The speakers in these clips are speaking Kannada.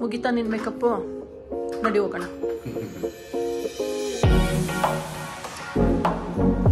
ಮುಗಿತಾ ನಿನ್ ಮೇಕಪ್ಪು ನಡಿ ಹೋಗೋಣ.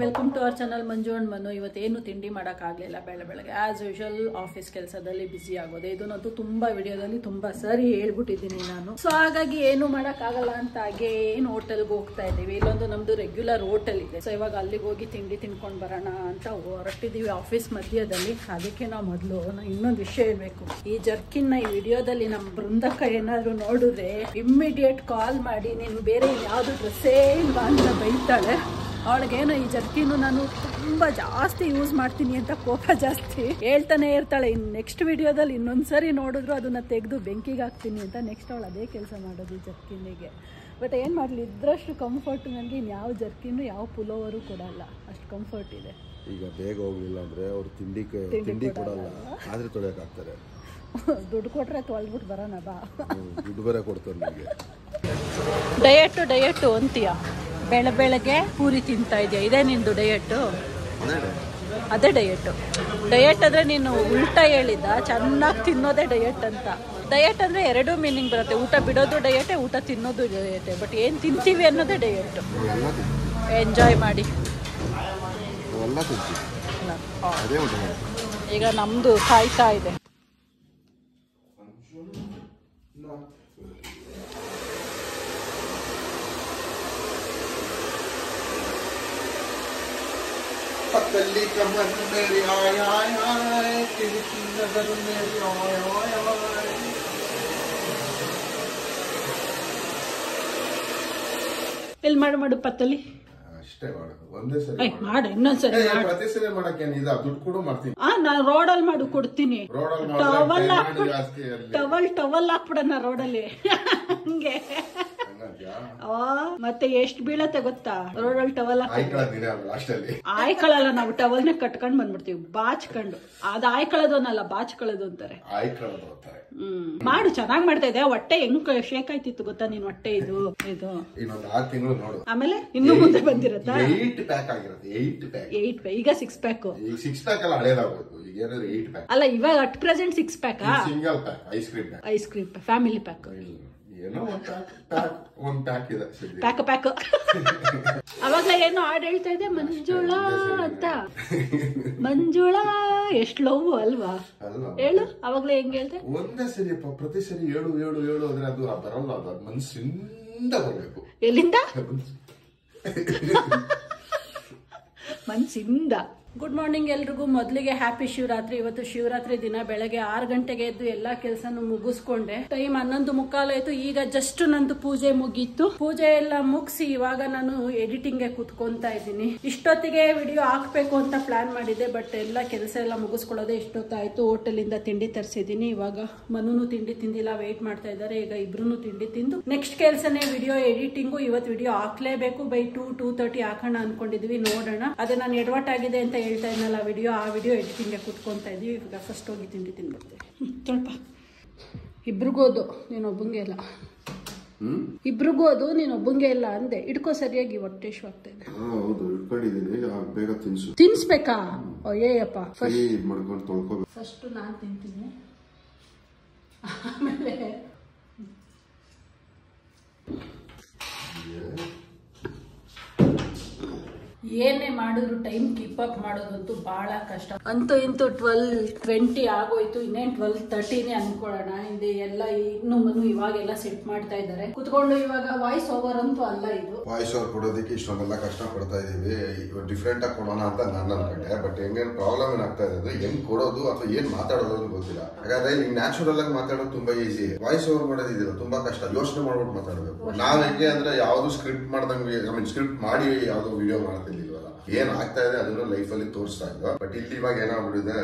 Welcome to our channel Manju and Manu ಇವತ್ತೇನು ತಿಂಡಿ ಮಾಡೋಕ್ಕಾಗಲಿಲ್ಲ ಬೆಳೆ ಬೆಳಗ್ಗೆ. ಆಸ್ ಯೂಶಲ್ ಆಫೀಸ್ ಕೆಲಸದಲ್ಲಿ ಬ್ಯುಸಿ ಆಗೋದು. ಇದನ್ನಂತೂ ತುಂಬ ವಿಡಿಯೋದಲ್ಲಿ ತುಂಬ ಸರಿ ಹೇಳ್ಬಿಟ್ಟಿದ್ದೀನಿ ನಾನು. ಸೊ ಹಾಗಾಗಿ ಏನು ಮಾಡೋಕ್ಕಾಗಲ್ಲ ಅಂತ ಹಾಗೆ ಏನು ಹೋಟೆಲ್ಗೆ ಹೋಗ್ತಾ ಇದ್ದೀವಿ. ಇಲ್ಲೊಂದು ನಮ್ಮದು ರೆಗ್ಯುಲರ್ ಹೋಟೆಲ್ ಇದೆ. ಸೊ ಇವಾಗ ಅಲ್ಲಿಗೆ ಹೋಗಿ ತಿಂಡಿ ತಿನ್ಕೊಂಡು ಬರೋಣ ಅಂತ ಹೊರಟಿದ್ದೀವಿ ಆಫೀಸ್ ಮಧ್ಯದಲ್ಲಿ. ಅದಕ್ಕೆ ನಾವು ಮೊದಲು ಇನ್ನೊಂದು ವಿಷಯ ಹೇಳಬೇಕು. ಈ ಜರ್ಕಿನ್ ಈ ವಿಡಿಯೋದಲ್ಲಿ ನಮ್ಮ ಬೃಂದಕ್ಕ ಏನಾದರೂ ನೋಡಿದ್ರೆ ಇಮ್ಮಿಡಿಯೇಟ್ ಕಾಲ್ ಮಾಡಿ, ನೀನು ಬೇರೆ ಯಾವುದು ಡ್ರೆಸ್ಸೇ ಇಲ್ವಾ ಅಂತ ಬೈತಾಳೆ. ಅವಳಿಗೇನೋ ಈ ಜರ್ಕಿನು ನಾನು ತುಂಬಾ ಜಾಸ್ತಿ ಯೂಸ್ ಮಾಡ್ತೀನಿ ಅಂತ ಕೋಪ ಜಾಸ್ತಿ. ಹೇಳ್ತಾನೆ ಇರ್ತಾಳೆ. ಇನ್ ನೆಕ್ಸ್ಟ್ ವಿಡಿಯೋದಲ್ಲಿ ಇನ್ನೊಂದ್ಸರಿ ನೋಡಿದ್ರು ಅದನ್ನ ತೆಗೆದು ಬೆಂಕಿಗೆ ಹಾಕ್ತೀನಿ ಅಂತ ನೆಕ್ಸ್ಟ್ ಅವಳು ಅದೇ ಕೆಲಸ ಮಾಡೋದು ಈ ಜರ್ಕಿನಿಗೆ. ಬಟ್ ಏನು ಮಾಡಲಿ? ಇದ್ರಷ್ಟು ಕಂಫರ್ಟ್ ನನಗೆ ಇನ್ಯಾವ ಜರ್ಕಿನು ಯಾವ ಪುಲೋವರು ಕೊಡಲ್ಲ. ಅಷ್ಟು ಕಂಫರ್ಟ್ ಇದೆ. ಈಗ ಬೇಗ ಹೋಗ್ಲಿಲ್ಲ ಅಂದ್ರೆ ಅವ್ರು ತಿಂಡಿ ತಿಂಡಿ ಕೊಡಲ್ಲ. ಆದ್ರೆ ತೊಳೆಯಕ್ ಆಗ್ತಾರೆ ದುಡ್ಡು ಕೊಟ್ರೆ ತೊಳೆದ್ಬಿಟ್ಟು ಬರೋಣ ಬಾ. ದುಡ್ಡು ಬೇರೆ ಕೊಡ್ತಾರೆ ನಿಮಗೆ. ಡಯಟ್ ಡಯಟು ಅಂತೀಯ? ಬೆಳ ಬೆಳಗ್ಗೆ ಪೂರಿ ತಿಂತಾ ಇದೆಯಾ? ಇದೇ ನಿಂದು ಡಯಟು ಅದೇ ಡಯಟ್ ಡಯಟ್ ಅಂದ್ರೆ ನೀನು ಉಲ್ಟಾ ಹೇಳಿದ್ದ, ಚೆನ್ನಾಗಿ ತಿನ್ನೋದೇ ಡಯಟ್ ಅಂತ. ಡಯಟ್ ಅಂದ್ರೆ ಎರಡು ಮೀನಿಂಗ್ ಬರುತ್ತೆ. ಊಟ ಬಿಡೋದು ಡಯಟೆ ಊಟ ತಿನ್ನೋದು ಡಯಟೆ ಬಟ್ ಏನು ತಿಂತೀವಿ ಅನ್ನೋದೇ ಡಯಟ್ ಎಂಜಾಯ್ ಮಾಡಿ. ಈಗ ನಮ್ದು ಕಾಯ್ತಾ ಇದೆ. पतली कमर मेरी आय आय आय तिरछी नजर मेरी आय आय आय ಎಲ್ಲಿ ಮಾಡು ಮಾಡು ಪತ್ತಲಿ ಅಷ್ಟೇ ಮಾಡೋದು ಒಂದೇ ಸರಿ ಏಯ್ ಮಾಡು ಇನ್ನೊಂದ್ಸರಿ ಏ, ಪ್ರತಿ ಸರಿ ಮಾಡಕ್ಕೆ ಏನಿದೆ ದುಡ್ಡು ಕೊಡು ಮಾಡ್ತೀನಿ ಆ ನಾನು ರೋಡಲ್ಲಿ ಮಾಡು ಕೊಡ್ತೀನಿ ರೋಡಲ್ಲಿ ಟವಲ್ ಮಾಡಿದ್ರೆ ಹಾಕ್ಬಿಡ್ ಜಾಸ್ತಿ ಅಲ್ಲಿ ಟವಲ್ ಟವಲ್ ಹಾಕ್ಬಿಡಣ ರೋಡಲ್ಲಿ ಹಂಗೆ ಹಂಗಂತ್ಯಾ? ಆ, ಮತ್ತೆ ಎಷ್ಟ್ ಬೀಳತ್ತೆ ಗೊತ್ತಾ? ರೋಡಲ್ಲಿ ಟವಲ್ ಆಯ್ಕಳಲ್ಲ ನಾವು ಟವಲ್ನ ಕಟ್ಕೊಂಡ್ ಬಂದ್ಬಿಡ್ತೀವಿ. ಬಾಚ್ಕೊಂಡು. ಅದ್ ಆಯ್ಕೊಳ್ಳೋದು ಅನ್ನಲ್ಲ ಬಾಚ್ಕೊಳ್ಳೋದು ಅಂತಾರೆ. ಹ್ಮ್. ಮಾಡು ಚೆನ್ನಾಗ್ ಮಾಡ್ತಾ ಇದೆ ಹೊಟ್ಟೆ ಹೆಂಗ್ ಶೇಕ್ ಆಯ್ತಿತ್ತು ಗೊತ್ತಾ ನೀನ್ ಹೊಟ್ಟೆ ಇದು? ಇದು. ಇನ್ನೊಂದು ಆರು ತಿಂಗಳು ನೋಡು. ಆಮೇಲೆ ಇನ್ನು ಮುಂದೆ ಬಂದಿರತ್ತಾ? ಏಟ್ ಈಗ ಸಿಕ್ಸ್ ಪ್ಯಾಕ್ ಸಿಕ್ಸ್ ಪ್ಯಾಕ್ ಅಲ್ಲ ಇವಾಗ at present six ಪ್ಯಾಕಾ single pack ice cream pack ice cream family pack ಏನೋ ಒಂದ್ ಪ್ಯಾಕ್ ಪ್ಯಾಕ್ ಒಂದ್ ಪ್ಯಾಕ್ ಇದೆ ಸದ್ಯ ಪ್ಯಾಕ್ ಪ್ಯಾಕ್ ಅವಾಗ ಏನೋ ಹಾಡ್ ಹೇಳ್ತಾ ಇದೆ ಮಂಜುಳ ಅಂತ. ಮಂಜುಳ ಎಷ್ಟ್ ಲವ್ ಅಲ್ವಾ? ಅಲ್ಲ ಹೇಳು ಅವಾಗ್ಲೇ ಹೆಂಗ್ ಹೇಳ್ದೆ? ಒಂದೇ ಸರಿಪ್ಪ ಪ್ರತಿ ಸರಿ ಏಳು ಏಳು ಏಳು ಅಂದ್ರೆ ಅದು ಬರಲ್ಲ ಅದು ಅದ್ ಮನ್ಸಿಂದ ಬರ್ಬೇಕು. ಎಲ್ಲಿಂದ? ಮನ್ಸಿಂದ. ಗುಡ್ ಮಾರ್ನಿಂಗ್ ಎಲ್ರಿಗೂ. ಮೊದಲಿಗೆ ಹ್ಯಾಪಿ ಶಿವರಾತ್ರಿ. ಇವತ್ತು ಶಿವರಾತ್ರಿ ದಿನ. ಬೆಳಗ್ಗೆ ಆರು ಗಂಟೆಗೆ ಎದ್ದು ಎಲ್ಲಾ ಕೆಲಸನು ಮುಗಿಸ್ಕೊಂಡೆ. ಟೈಮ್ ಹನ್ನೊಂದು ಮುಕ್ಕಾಲಾಯ್ತು ಈಗ ಜಸ್ಟ್ ನಂದು ಪೂಜೆ ಮುಗೀತು. ಪೂಜೆ ಎಲ್ಲ ಮುಗಿಸಿ ಇವಾಗ ನಾನು ಎಡಿಟಿಂಗ್ಗೆ ಕುತ್ಕೊಂತಾ ಇದ್ದೀನಿ. ಇಷ್ಟೊತ್ತಿಗೆ ವಿಡಿಯೋ ಹಾಕ್ಬೇಕು ಅಂತ ಪ್ಲಾನ್ ಮಾಡಿದ್ದೆ ಬಟ್ ಎಲ್ಲ ಕೆಲಸ ಎಲ್ಲ ಮುಗಿಸ್ಕೊಳ್ಳೋದೆ ಇಷ್ಟೊತ್ತಾಯ್ತು. ಹೋಟೆಲಿಂದ ತಿಂಡಿ ತರಿಸಿದ್ದೀನಿ. ಇವಾಗ ಮನುನು ತಿಂಡಿ ತಿಂದಿಲ್ಲ ವೆಯ್ಟ್ ಮಾಡ್ತಾ ಇದ್ದಾರೆ. ಈಗ ಇಬ್ರು ತಿಂಡಿ ತಿಂದು ನೆಕ್ಸ್ಟ್ ಕೆಲಸನೇ ವಿಡಿಯೋ ಎಡಿಟಿಂಗು ಇವತ್ತು ವಿಡಿಯೋ ಹಾಕ್ಲೇಬೇಕು. ಬೈ ಟೂ ಟೂ ತರ್ಟಿ ಹಾಕೋಣ ಅನ್ಕೊಂಡಿದ್ವಿ. ನೋಡೋಣ. ಅದೇ ನಾನು ಎಡವಟ್ ಆಗಿದೆ ಅಂತ ಹೇಳ್ತಾ ಇದ್ನಲ್ಲ ವಿಡಿಯೋ ಆ ವಿಡಿಯೋ ಎಡಿಟಿಂಗ್ಗೆ ಕುತ್ಕೊಂತಾ ಇದೀವಿ. ಇವಾಗ ಫಸ್ಟ್ ಹೋಗಿ ತಿಂಡಿ ತಿನ್ಬಿಡ್ತೀವಿ ಸ್ವಲ್ಪ ಇಬ್ರಿಗೂ ಅದು ನೀನು ಒಬ್ಬಂಗೆ ಇಲ್ಲ. ಇಬ್ರಿಗೂ ಅದು ನೀನು ಒಬ್ಬಂಗೆ ಇಲ್ಲ ಅಂದೆ. ಇಟ್ಕೋ ಸರಿಯಾಗಿ ಹೊಟ್ಟೆ ಶು ಆಗ್ತಾ ಇದೆ ತಿನ್ಸ್ಬೇಕಾ? ಅಯ್ಯಪ್ಪ ಫಸ್ಟ್ ಇದ್ ಮಾಡ್ಕೊಂಡು ತೊಳ್ಕೊಬೇಕು. ಫಸ್ಟ್ ನಾನು ತಿಂತೀನಿ. ಆಮೇಲೆ ಏನೇ ಮಾಡಿದ್ರು ಟೈಮ್ ಕೀಪ್ ಅಪ್ ಮಾಡೋದಂತೂ ಬಹಳ ಕಷ್ಟ. ಅಂತೂ ಇಂತೂ ಟ್ವೆಲ್ ಟ್ವೆಂಟಿ ಆಗೋಯ್ತು ಇನ್ನೇನ್ ಟ್ವೆಲ್ ತರ್ಟಿನೇ ಅನ್ಕೊಳ್ಳೋಣ. ಇದು ಎಲ್ಲ ಇನ್ನು ಮನು ಇವಾಗೆಲ್ಲ ಸೆಟ್ ಮಾಡ್ತಾ ಇದ್ದಾರೆ. ಕುತ್ಕೊಂಡು ಇವಾಗ ವಾಯ್ಸ್ ಓವರ್ ಅಂತೂ ಅಲ್ಲ ಇದು. ವಾಯ್ಸ್ ಓವರ್ ಕೊಡೋದಕ್ಕೆ ಇಷ್ಟೊಂದೆಲ್ಲ ಕಷ್ಟ ಪಡ್ತಾ ಇದೀವಿ ಡಿಫ್ರೆಂಟ್ ಆಗಿ ಕೊಡೋಣ ಅಂತ ನನ್ನ ಅನ್ಕೊಂಡೆ. ಬಟ್ ಹೆಂಗೇನ್ ಪ್ರಾಬ್ಲಮ್ ಏನಾಗ್ತಾ ಇದೆ ಅಂದ್ರೆ ಹೆಂಗ್ ಕೊಡೋದು? ಅಥವಾ ಏನ್ ಮಾತಾಡೋದು ಅಂತ ಗೊತ್ತಿಲ್ಲ. ಹಾಗಾದ್ರೆ ಈಗ ನ್ಯಾಚುರಲ್ ಆಗಿ ಮಾತಾಡೋದು ತುಂಬಾ ಈಸಿ ವಾಯ್ಸ್ ಓವರ್ ಮಾಡೋದು ಇದೆಯಲ್ಲ ತುಂಬಾ ಕಷ್ಟ. ಯೋಚನೆ ಮಾಡ್ಬಿಟ್ಟು ಮಾತಾಡಬೇಕು. ನಾವ್ ಹೆಂಗೆ ಅಂದ್ರೆ ಯಾವ್ದು ಸ್ಕ್ರಿಪ್ಟ್ ಮಾಡ್ದಂಗೆ ಐ ಮೀನ್ ಸ್ಕ್ರಿಪ್ಟ್ ಮಾಡಿ ಯಾವ್ದು ವಿಡಿಯೋ ಮಾಡ್ತಿರ್ಲಿಲ್ವಲ್ಲ ಏನ್ ಆಗ್ತಾ ಇದೆ ಅದನ್ನ ಲೈಫ್ ಅಲ್ಲಿ ತೋರಿಸ್ತಾ ಇದ್ದ ಬಟ್ ಇಲ್ಲಿ ಇವಾಗ ಏನಾಗ್ಬಿಟ್ಟಿದೆ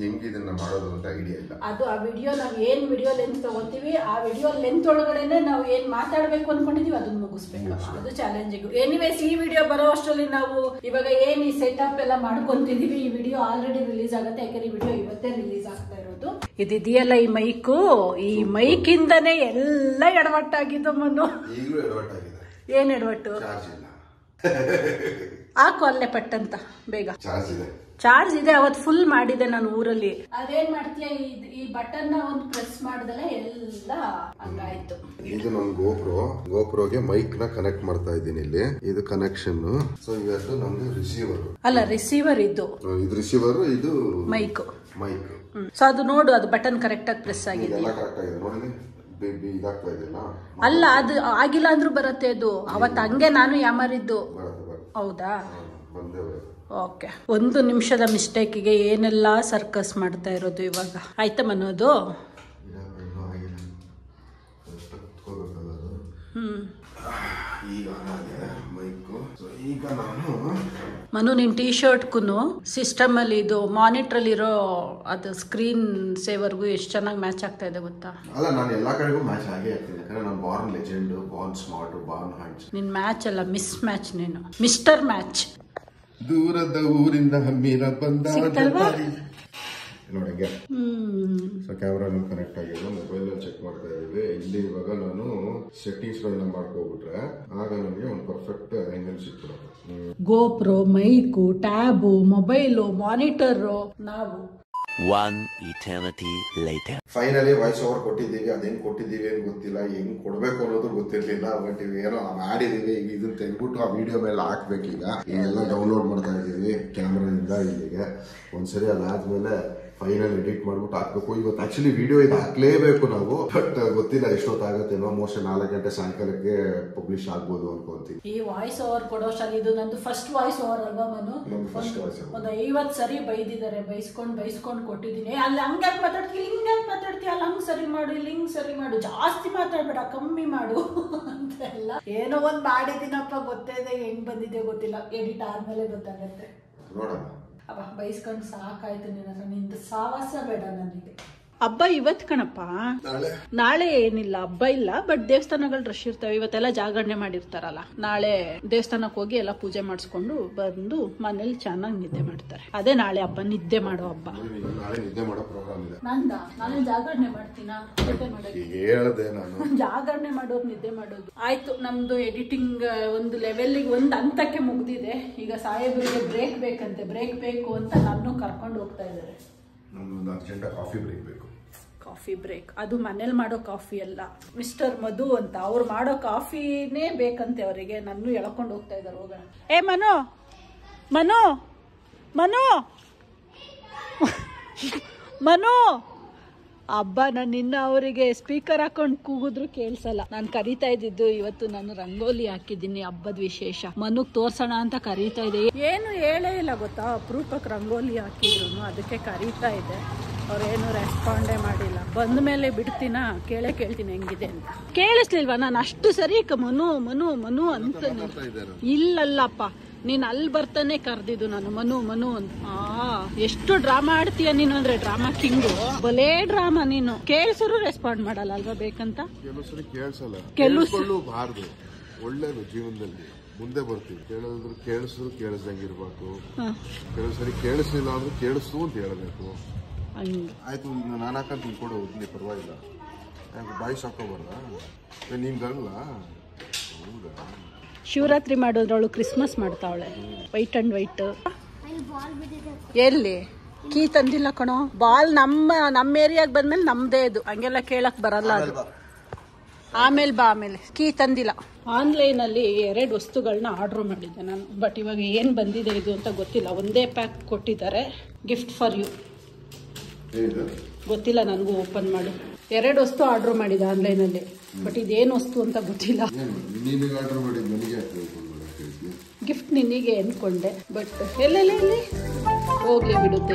ಹೆಂಗ್ ಇದನ್ನ ಮಾಡೋದು ಅಂತ ಐಡಿಯಾ ಇಲ್ಲ. ಅದು ಆ ವಿಡಿಯೋ ನಾವು ಏನ್ ವಿಡಿಯೋ ಲೆಂತ್ ತಗೋತೀವಿ ಆ ವಿಡಿಯೋ ಲೆಂತ್ ಒಳಗಡೆನೆ ನಾವು ಏನ್ ಮಾತಾಡ್ಬೇಕು ಅನ್ಕೊಂಡಿದೀವಿ ಅದನ್ನ ಮುಗಿಸ್ಬೇಕು. ಅದು ಚಾಲೆಂಜಿಂಗ್ ಎನಿವೇಸ್ ಈ ವಿಡಿಯೋ ಬರೋ ಅಷ್ಟರಲ್ಲಿ ನಾವು ಇವಾಗ ಏನ್ ಈ ಸೆಟಪ್ ಎಲ್ಲ ಮಾಡ್ಕೊಂತಿದೀವಿ ಈ ವಿಡಿಯೋ ಆಲ್ರೆಡಿ ರಿಲೀಸ್ ಆಗುತ್ತೆ. ಯಾಕಂದ್ರೆ ಈ ವಿಡಿಯೋ ಇವತ್ತೇ ರಿಲೀಸ್ ಆಗ್ತಾ ಇರೋದು. ಇದಿದೆಯಲ್ಲ ಈ ಮೈಕು ಈ ಮೈಕ್ ಇಂದಾನೆ ಎಲ್ಲ ಎಡವಟ್ಟಾಗಿದ್ದು ಮನು. ಈಗಲೂ ಎಡವಟ್ ಆಗಿದೆ ಏನ್ ಎಡವಟ್ಟು? ಚಾರ್ಜ್ ಇಲ್ಲ. ಹಾಕು ಅಲ್ಲೇ ಪಟ್ಟಂತ ಬೇಗ. ಚಾರ್ಜ್ ಇದೆ. ಚಾರ್ಜ್ ಇದೆ ಅವತ್ತು ಫುಲ್ ಮಾಡಿದೆ ನಾನು ಊರಲ್ಲಿ. ಅದೇನ್ ಮಾಡ್ತೀಯ ಈ ಬಟನ್ ಒಂದು ಪ್ರೆಸ್ ಎಲ್ಲ ಹಂಗಾಯ್ತು. ಇದು ನಮ್ ಗೋಪ್ರೋ ಗೋಪ್ರೋಗೆ ಮೈಕ್ನ ಕನೆಕ್ಟ್ ಮಾಡ್ತಾ ಇದ್ದೀನಿ ಇಲ್ಲಿ. ಇದು ಕನೆಕ್ಷನ್ ಸೊ ಇವತ್ತು ನಮ್ದು ರಿಸೀವರ್ ಅಲ್ಲ ರಿಸೀವರ್ ಇದು. ಇದು ರಿಸೀವರ್ ಇದು ಮೈಕ್ ಮೈಕ್ ಸೊ ಅದು ನೋಡು ಅದು ಬಟನ್ ಕರೆಕ್ಟ್ ಆಗಿ ಪ್ರೆಸ್ ಆಗಿದೆ ಇದೆಲ್ಲ ಕರೆಕ್ಟ್ ಆಗಿದೆ. ನೋಡಿ ಬೇಬಿ ಇದಾಗ್ತಾ ಇದೆಯಲ್ಲ? ಅಲ್ಲ ಅದು ಆಗಿಲ್ಲ ಅಂದ್ರೂ ಬರುತ್ತೆ ಅದು. ಅವತ್ತು ಹಂಗೆ ನಾನು ಯಾಮಾರಿದ್ದು. ಹೌದಾ? ಓಕೆ. ಒಂದು ನಿಮಿಷದ ಮಿಸ್ಟೇಕಿಗೆ ಏನೆಲ್ಲ ಸರ್ಕಸ್ ಮಾಡ್ತಾ ಇರೋದು ಇವಾಗ? ಆಯ್ತಾ ಮನೋದು? ಇಲ್ಲ, ಈಗ ನಾನು ಮನು ನಿನ್ ಟೀ ಶರ್ಟ್ಗೂ ಸಿಸ್ಟಮ್ ಅಲ್ಲಿ ಇದು ಮಾನಿಟರ್ ಅಲ್ಲಿ ಇರೋ ಅದು ಸ್ಕ್ರೀನ್ ಸೇವರ್ಗೂ ಎಷ್ಟು ಚೆನ್ನಾಗಿ ಮ್ಯಾಚ್ ಆಗ್ತಾ ಇದೆ ಗೊತ್ತಾ? ಅಲ್ಲ ನಾನು ಎಲ್ಲಾ ಕಡೆಗೂ ಮ್ಯಾಚ್ ಆಗೇ ಆಗ್ತೀನಿ ಯಾಕಂದ್ರೆ ನಾನು born legend born smart born hands ನಿನ್ ಮ್ಯಾಚ್ ಅಲ್ಲ ಮಿಸ್ ಮ್ಯಾಚ್ ನೀನು. ಮಿಸ್ಟರ್ ಮ್ಯಾಚ್ ದೂರದ ಊರಿಂದ ಹಮ್ಮಿರ ಬಂದ ಸಿಕ್ತಲ್ವಾ? ನೋಡಂಗೆ ಸೊ ಕ್ಯಾಮ್ರಾ ಕನೆಕ್ಟ್ ಆಗಿದೆ ಮೊಬೈಲ್ ಚೆಕ್ ಮಾಡ್ತಾ ಇದ್ದೀವಿ. ಇಲ್ಲಿ ಇವಾಗ ನಾನು ಸೆಟ್ಟಿಂಗ್ಸ್ ಗಳನ್ನ ಮಾಡ್ಕೋಬಿಟ್ರೆ ಆಗ ನಮಗೆ ಒಂದು ಪರ್ಫೆಕ್ಟ್ ಆಂಗಲ್ ಸಿಗ್ತದೆ GoPro mic tab mobile monitor ನಾವು. One eternity later. Finally voice over ಕೊಟ್ಟಿದ್ದೀವಿ. ಅದೇನ್ ಕೊಟ್ಟಿದ್ದೀವಿ ಏನು ಗೊತ್ತಿಲ್ಲ. ಹೆಂಗ್ ಕೊಡ್ಬೇಕು ಅನ್ನೋದು ಗೊತ್ತಿರ್ಲಿಲ್ಲ. ಬಟ್ ಏನೋ ಮಾಡಿದೀವಿ ಈಗ ಇದನ್ನ ತೆಗ್ದ್ಬಿಟ್ಟು ಆ ವಿಡಿಯೋ ಮೇಲೆ ಹಾಕ್ಬೇಕೀಗ. ಈಗೆಲ್ಲ ಡೌನ್ಲೋಡ್ ಮಾಡ್ತಾ ಇದ್ದೀವಿ. ಕ್ಯಾಮ್ರಾದಿಂದ ಇಲ್ಲಿಗೆ. ಒಂದ್ಸರಿ ಅದಾದ್ಮೇಲೆ ಫೈನಲ್ ಎಡಿಟ್ ಮಾಡ್ಬಿಟ್ಟು ಹಾಕ್ಬೇಕು. ಇವತ್ತು ಆಕ್ಚುಲಿ ವಿಡಿಯೋ ಇದು ಹಾಕ್ಲೇಬೇಕು ನಾವು ಬಟ್ ಗೊತ್ತಿಲ್ಲ ಎಷ್ಟೊತ್ತಾಗತ್ತೇನೋ ಮೋಸ್ಟ್ ನಾಲ್ಕು ಗಂಟೆ ಸಾಯಂಕಾಲಕ್ಕೆ ಪಬ್ಲಿಷ್ ಆಗ್ಬೋದು ಅನ್ಕೊಂತೀನಿ. ಈ ವಾಯ್ಸ್ ಓವರ್ ಕೊಡೋ ಶಾಲೆ ಇದು ನಂದು ಫಸ್ಟ್ ವಾಯ್ಸ್ ಓವರ್ ಅಲ್ವಾ ಮನು? over. ಒಂದು ಐವತ್ ಸರಿ ಬೈದಿದ್ದಾರೆ ಬೈಸ್ಕೊಂಡ್ ಬೈಸ್ಕೊಂಡ್ ಕೊಟ್ಟಿದ್ದೀನಿ. ಅಲ್ಲಿ ಹಂಗ್ಯಾಕ್ ಮಾತಾಡ್ತೀವಿ ಹಿಂಗ್ಯಾಕ್ ಮಾತಾಡ್ತೀಯ? ಅಲ್ಲಿ ಹಂಗ್ ಸರಿ ಮಾಡು ಇಲ್ಲಿ ಹಿಂಗ್ ಸರಿ ಮಾಡು. ಜಾಸ್ತಿ ಮಾತಾಡ್ಬೇಡ ಕಮ್ಮಿ ಮಾಡು ಅಂತ ಎಲ್ಲ. ಏನೋ ಒಂದ್ ಮಾಡಿದ್ದೀನಪ್ಪ ಗೊತ್ತೇ ಇದೆ ಹೆಂಗ್ ಬಂದಿದೆ ಗೊತ್ತಿಲ್ಲ. ಎಡಿಟ್ ಆದ್ಮೇಲೆ ಗೊತ್ತಾಗತ್ತೆ. ನೋಡೋಣ ಅಪ್ಪ ಬೈಸ್ಕೊಂಡು ಸಾಕಾಯ್ತು ನಿನ್ನ ಹತ್ರ. ನಿಂದು ಸಾವಾಸ ಬೇಡ ನನಗೆ ಹಬ್ಬ ಇವತ್ ಕಣಪ್ಪ. ನಾಳೆ. ಏನಿಲ್ಲ ಹಬ್ಬ ಇಲ್ಲ ಬಟ್ ದೇವಸ್ಥಾನಗಳು ರಶ್ ಇರ್ತವೆ. ಇವತ್ತೆಲ್ಲ ಜಾಗರಣೆ ಮಾಡಿರ್ತಾರಲ್ಲ. ನಾಳೆ ದೇವಸ್ಥಾನಕ್ಕೆ ಹೋಗಿ ಎಲ್ಲ ಪೂಜೆ ಮಾಡಿಸ್ಕೊಂಡು ಬಂದು ಮನೇಲಿ ಚೆನ್ನಾಗಿ ನಿದ್ದೆ ಮಾಡ್ತಾರೆ. ಅದೇ ನಾಳೆ ಹಬ್ಬ ನಿದ್ದೆ ಮಾಡೋ ಹಬ್ಬ. ನಾಳೆ ನಿದ್ದೆ ಮಾಡೋ ಪ್ರೋಗ್ರಾಮ್ ಇದೆ. ನಂದ? ನಾನು ಜಾಗರಣೆ ಮಾಡ್ತೀನಾ? ಜಾಗರಣೆ ಮಾಡೋದು ನಿದ್ದೆ ಮಾಡೋದು. ಆಯ್ತು ನಮ್ದು ಎಡಿಟಿಂಗ್ ಒಂದು ಲೆವೆಲ್ಗೆ ಒಂದು ಹಂತಕ್ಕೆ ಮುಗ್ದಿದೆ. ಈಗ ಸಾಹೇಬರಿಗೆ ಬ್ರೇಕ್ ಬೇಕಂತೆ. ಬ್ರೇಕ್ ಬೇಕು ಅಂತ ನಾನು ಕರ್ಕೊಂಡು ಹೋಗ್ತಾ ಇದ್ದಾರೆ. ನಮ್ದೊಂದು ಅರ್ಜೆಂಟ್ ಕಾಫಿ ಬ್ರೇಕ್ ಬೇಕು. Coffee break. ಅದು ಮನೇಲಿ ಮಾಡೋ ಕಾಫಿ ಅಲ್ಲ. ಮಿಸ್ಟರ್ ಮಧು ಅಂತ. ಅವ್ರು ಮಾಡೋ ಕಾಫಿನೇ ಬೇಕಂತೆ ಅವರಿಗೆ. ನಾನು ಎಳ್ಕೊಂಡು ಹೋಗ್ತಾ ಇದ್ದಾರೆ ಹೋಗೋಣ. ಏ, ಮನು! ಮನು! ಮನು! ಮನು! ಹಬ್ಬ ನಾನು ಇನ್ನು ಅವರಿಗೆ ಸ್ಪೀಕರ್ ಹಾಕೊಂಡು ಕೂಗಿದ್ರು ಕೇಳಿಸಲ್ಲ. ನಾನು ಕರಿತಾ ಇದ್ದಿದ್ದು ಇವತ್ತು ನಾನು ರಂಗೋಲಿ ಹಾಕಿದ್ದೀನಿ, ಹಬ್ಬದ ವಿಶೇಷ. ಮನುಗೆ ತೋರ್ಸೋಣ ಅಂತ ಕರೀತಾ ಇದೆ ಏನು ಹೇಳೇ ಇಲ್ಲ ಗೊತ್ತಾ? ಅಪರೂಪಕ್ಕೆ ರಂಗೋಲಿ ಹಾಕಿದ್ರು. ಅದಕ್ಕೆ ಕರೀತಾ ಇದೆ ಅವ್ರೇನು ರೆಸ್ಪಾಂಡೇ ಮಾಡಿಲ್ಲ. ಬಂದ ಮೇಲೆ ಬಿಡ್ತೀನ? ಕೇಳೇ ಕೇಳ್ತೀನಿ ಹೆಂಗಿದೆ ಅಂತ. ಕೇಳಿಸ್ಲಿಲ್ವಾ? ನಾನು ಅಷ್ಟು ಸರಿ ಕ- ಮನು ಮನು ಮನು ಅಂತ ಇಲ್ಲಲ್ಲಪ್ಪ. ನೀನ್ ಅಲ್ಲಿ ಬರ್ತಾನೆ ಕರ್ದಿದ್ದು ನಾನು. ಮನು ಮನು ಅಂತ. ಆ ಎಷ್ಟು ಡ್ರಾಮಾ ಆಡ್ತೀಯ ನೀನು ಅಂದ್ರೆ ಡ್ರಾಮಾ ಕಿಂಗು ಬಲೇ ಡ್ರಾಮಾ ನೀನು. ಕೇಳಿಸರು ರೆಸ್ಪಾಂಡ್ ಮಾಡಲ್ಲ ಅಲ್ವಾ ಬೇಕಂತ ಕೇಳಿಸಲ್ಲ. ಬಾರ್ದು ಒಳ್ಳೇದು ಜೀವನದಲ್ಲಿ. ಮುಂದೆ ಬರ್ತೀವಿ. ಕೇಳಿದ್ರು ಕೇಳಿಸ್ರು ಕೇಳಿಸ್ದಂಗಿರ್ಬೇಕು ಹ, ಕೆಲವು ಸರಿ ಕೇಳಿಸ್ಲಿಲ್ಲ ಅಂದ್ರೆ ಕೇಳಿಸ್ತು ಅಂತ ಹೇಳಬೇಕು. ಆಯ್ತು ನಾನು ಹಾಕಂತೀನಿ ಕೊಡು ಇಲ್ಲಿ ಪರವಾಗಿಲ್ಲ. ಯಾಕೆ ಬಾಯಿ ಸಾಕೋಬಾರ್ದ ನೀನ್ ಹೌದಾ? ಶಿವರಾತ್ರಿ ಮಾಡೋದ್ರವಳು ಕ್ರಿಸ್ಮಸ್ ಮಾಡ್ತಾವಳೆ. ವೈಟ್ ಅಂಡ್ ವೈಟ್ ಎಲ್ಲಿ? ಕೀ ತಂದಿಲ್ಲ ಕಣೋ. ಬಾಲ್ ನಮ್ಮ ನಮ್ಮ ಏರಿಯಾಗ ಬಂದ್ಮೇಲೆ ನಮ್ದೇ ಇದು. ಹಂಗೆಲ್ಲ ಕೇಳಕ್ ಬರಲ್ಲ ಅದು. ಆಮೇಲೆ ಬಾ. ಆಮೇಲೆ ಕೀ ತಂದಿಲ್ಲ. ಆನ್ಲೈನ್ ಅಲ್ಲಿ ಎರಡು ವಸ್ತುಗಳನ್ನ ಆರ್ಡರ್ ಮಾಡಿದ್ದೆ ನಾನು. ಬಟ್ ಇವಾಗ ಏನು ಬಂದಿದೆ ಇದು ಅಂತ ಗೊತ್ತಿಲ್ಲ. ಒಂದೇ ಪ್ಯಾಕ್ ಕೊಟ್ಟಿದ್ದಾರೆ. Gift for you. ಗೊತ್ತಿಲ್ಲ ನನಗೂ ಓಪನ್ ಮಾಡು. ಎರಡು ವಸ್ತು ಆರ್ಡರ್ ಮಾಡಿದೆ ಆನ್ಲೈನಲ್ಲಿ. ಬಟ್ ಇದೇನು ವಸ್ತು ಅಂತ ಗೊತ್ತಿಲ್ಲ. ಗಿಫ್ಟ್ ನಿನಗೆ ಅನ್ಕೊಂಡೆ ಬಟ್ ಎಲ್ಲೆಲ್ಲಿ ಹೋಗ್ಲಿ ಬಿಡುತ್ತೆ